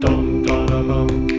Dum da da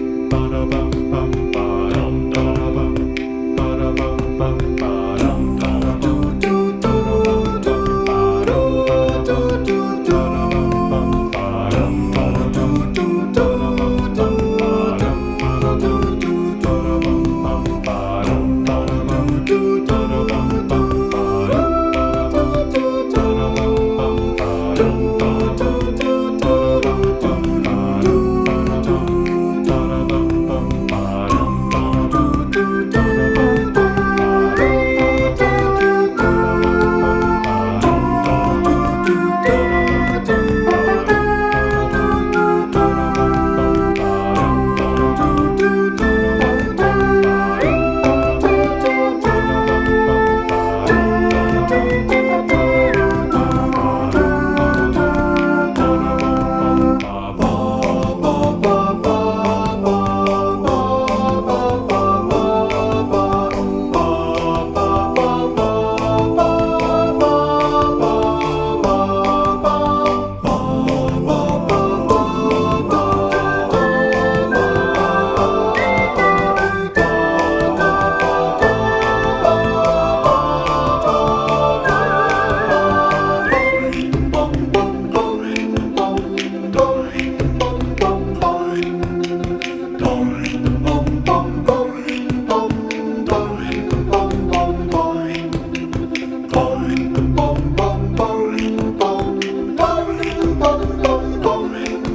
glory.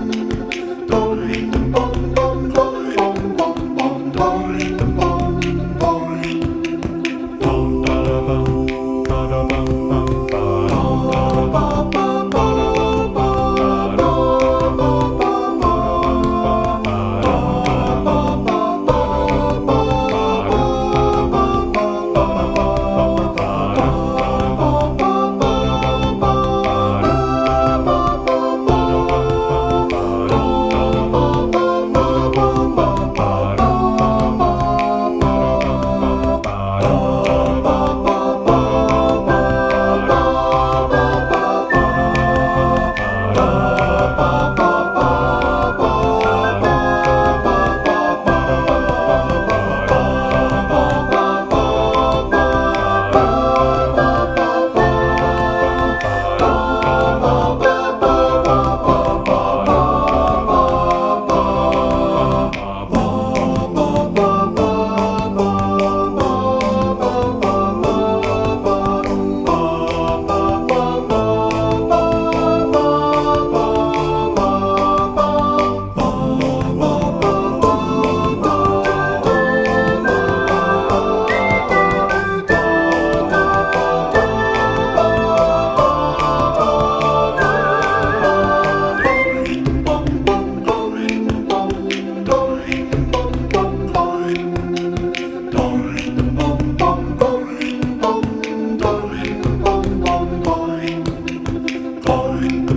born.